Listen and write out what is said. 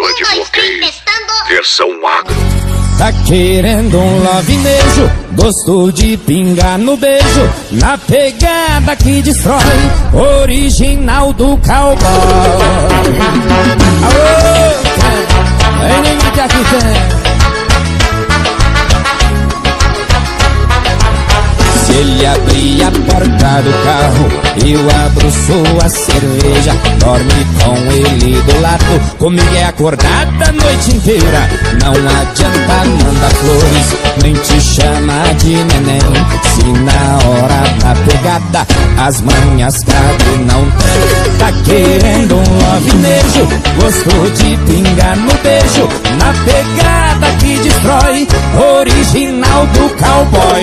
Tela de bloqueio. Versão agro. Tá querendo um love beijo, gostou de pingar no beijo, na pegada que destrói, original do cowboy. Aô, aqui, tem. Se ele abrir a porta do carro, eu abro sua cerveja. Dorme com ele comigo é acordada a noite inteira. Não adianta mandar flores, nem te chamar de neném. Se na hora da pegada as manhas cabe não tem. Tá querendo um love beijo, gostou de pingar no beijo. Na pegada que destrói, original do cowboy.